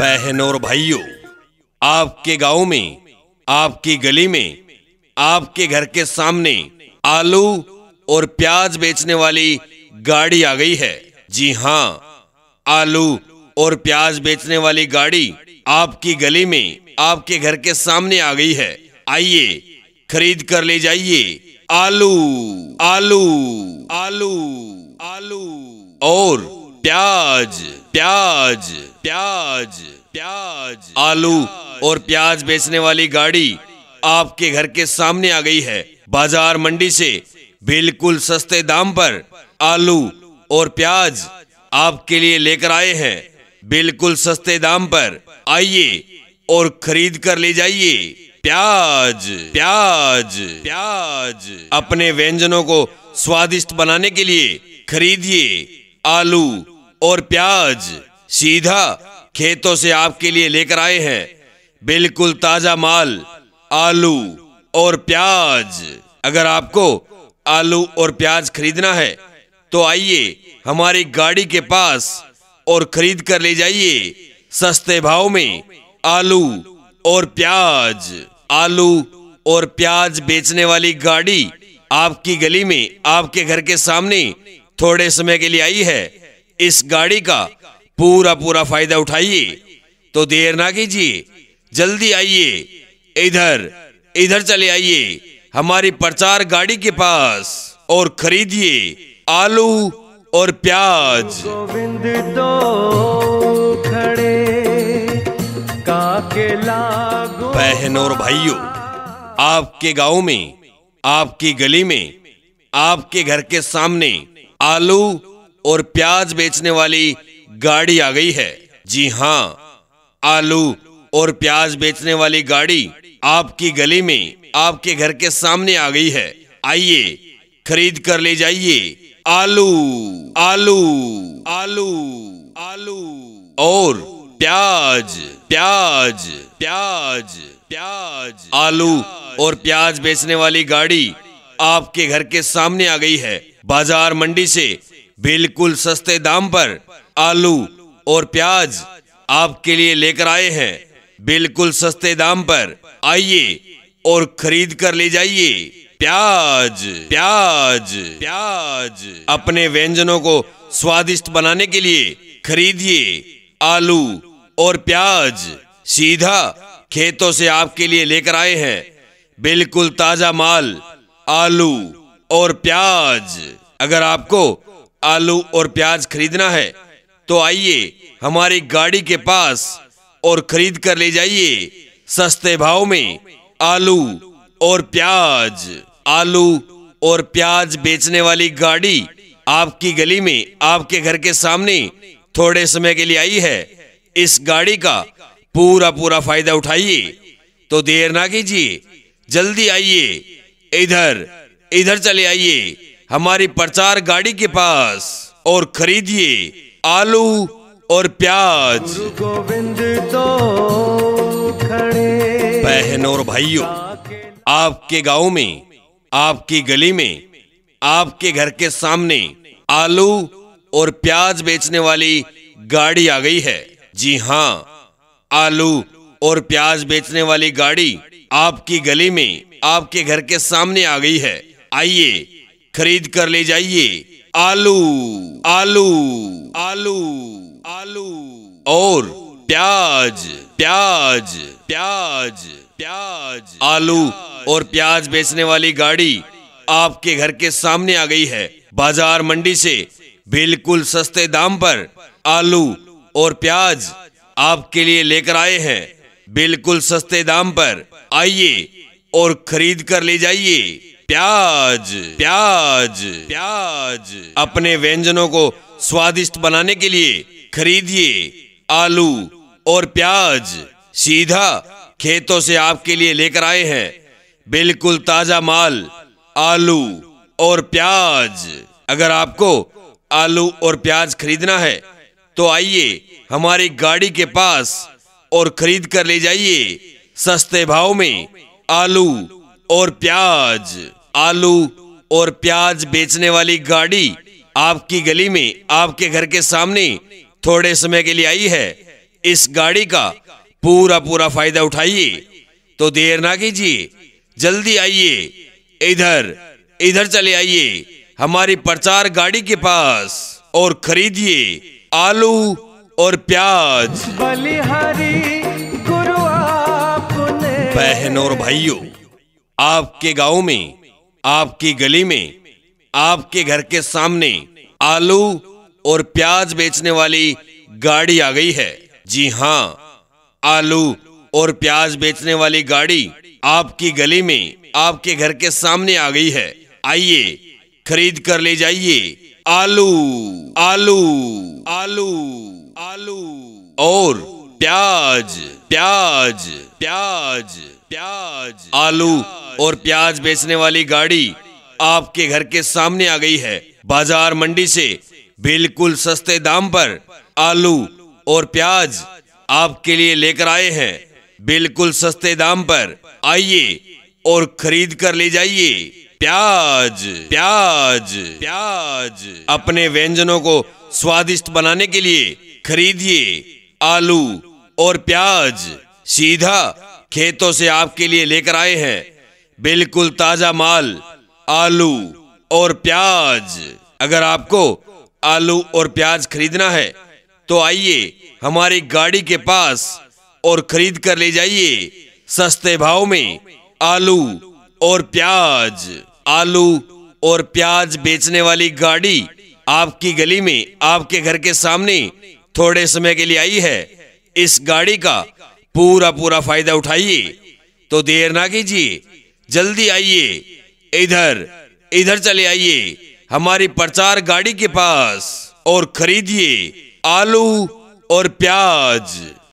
बहन और भाइयों, आपके गाँव में, आपकी गली में, आपके घर के सामने आलू और प्याज बेचने वाली गाड़ी आ गई है। जी हाँ आलू और प्याज बेचने वाली गाड़ी आपकी गली में, आपके घर के सामने आ गई है। आइए, खरीद कर ले जाइए। आलू आलू आलू आलू, और प्याज प्याज प्याज प्याज। आलू और प्याज बेचने वाली गाड़ी आपके घर के सामने आ गई है। बाज़ार मंडी से बिल्कुल सस्ते दाम पर आलू और प्याज आपके लिए लेकर आए हैं। बिल्कुल सस्ते दाम पर आइए और खरीद कर ले जाइए। प्याज प्याज प्याज। अपने व्यंजनों को स्वादिष्ट बनाने के लिए खरीदिए। आलू और प्याज सीधा खेतों से आपके लिए लेकर आए हैं। बिल्कुल ताज़ा माल, आलू और प्याज। अगर आपको आलू और प्याज खरीदना है तो आइए हमारी गाड़ी के पास और खरीद कर ले जाइए सस्ते भाव में आलू और प्याज। आलू और प्याज बेचने वाली गाड़ी आपकी गली में, आपके घर के सामने थोड़े समय के लिए आई है इस गाड़ी का पूरा पूरा फ़ायदा उठाइए। तो देर ना कीजिए जल्दी आइए इधर इधर चले आइए हमारी प्रचार गाड़ी के पास और खरीदिए आलू और प्याज। गोविंद तो खड़े बहन और भाइयों आपके गाँव में आपकी गली में आपके घर के सामने आलू और प्याज बेचने वाली गाड़ी आ गई है। जी हाँ आलू और प्याज बेचने वाली गाड़ी आपकी गली में, आपके घर के सामने आ गई है। आइए, खरीद कर ले जाइए। आलू आलू आलू आलू और प्याज प्याज प्याज प्याज, आलू और प्याज बेचने वाली गाड़ी आपके घर के सामने आ गई है। बाज़ार मंडी से बिल्कुल सस्ते दाम पर आलू और प्याज आपके लिए लेकर आए हैं। बिल्कुल सस्ते दाम पर आइए और खरीद कर ले जाइए। प्याज प्याज प्याज। अपने व्यंजनों को स्वादिष्ट बनाने के लिए खरीदिए आलू और प्याज। सीधा खेतों से आपके लिए लेकर आए हैं। बिल्कुल ताज़ा माल आलू और प्याज। अगर आपको आलू और प्याज खरीदना है तो आइए हमारी गाड़ी के पास और खरीद कर ले जाइए सस्ते भाव में आलू और प्याज। आलू और प्याज बेचने वाली गाड़ी आपकी गली में, आपके घर के सामने थोड़े समय के लिए आई है। इस गाड़ी का पूरा पूरा फ़ायदा उठाइए। तो देर ना कीजिए, जल्दी आइए इधर इधर चले आइए। हमारी प्रचार गाड़ी के पास और खरीदिए आलू और प्याज। गोविंद तो खड़े। बहन और भाइयों आपके गाँव में आपकी गली में आपके घर के सामने आलू और प्याज बेचने वाली गाड़ी आ गई है। जी हाँ आलू और प्याज बेचने वाली गाड़ी आपकी गली में आपके घर के सामने आ गई है। आइए, खरीद कर ले जाइए। आलू आलू आलू आलू। और प्याज प्याज प्याज प्याज। आलू और प्याज बेचने वाली गाड़ी आपके घर के सामने आ गई है। बाज़ार मंडी से बिल्कुल सस्ते दाम पर आलू और प्याज आपके लिए लेकर आए हैं। बिल्कुल सस्ते दाम पर आइए और खरीद कर ले जाइए। प्याज प्याज प्याज। अपने व्यंजनों को स्वादिष्ट बनाने के लिए खरीदिए। आलू और प्याज सीधा खेतों से आपके लिए लेकर आए हैं। बिल्कुल ताज़ा माल, आलू और प्याज। अगर आपको आलू और प्याज खरीदना है तो आइए हमारी गाड़ी के पास और खरीद कर ले जाइए। सस्ते भाव में आलू और प्याज, आलू और प्याज बेचने वाली गाड़ी आपकी गली में, आपके घर के सामने थोड़े समय के लिए आई है। इस गाड़ी का पूरा पूरा फ़ायदा उठाइए। तो देर ना कीजिए। जल्दी आइए। इधर इधर चले आइए। हमारी प्रचार गाड़ी के पास और खरीदिए आलू और प्याज। बलिहारी बहन और भाइयों, आपके गाँव में, आपकी गली में, आपके घर के सामने आलू और प्याज बेचने वाली गाड़ी आ गई है। जी हाँ आलू और प्याज बेचने वाली गाड़ी आपकी गली में, आपके घर के सामने आ गई है। आइए, खरीद कर ले जाइए। आलू आलू आलू आलू, और प्याज प्याज प्याज प्याज। आलू और प्याज बेचने वाली गाड़ी आपके घर के सामने आ गई है। बाज़ार मंडी से बिल्कुल सस्ते दाम पर आलू और प्याज आपके लिए लेकर आए हैं। बिल्कुल सस्ते दाम पर आइए और खरीद कर ले जाइए। प्याज प्याज प्याज। अपने व्यंजनों को स्वादिष्ट बनाने के लिए खरीदिए आलू और प्याज सीधा खेतों से आपके लिए लेकर आए हैं। बिल्कुल ताज़ा माल, आलू और प्याज। अगर आपको आलू और प्याज खरीदना है तो आइए हमारी गाड़ी के पास और खरीद कर ले जाइए सस्ते भाव में आलू और प्याज। आलू और प्याज बेचने वाली गाड़ी आपकी गली में, आपके घर के सामने थोड़े समय के लिए आई है। इस गाड़ी का पूरा पूरा फ़ायदा उठाइए। तो देर ना कीजिए। जल्दी आइए। इधर इधर चले आइए। हमारी प्रचार गाड़ी के पास और खरीदिए आलू और प्याज।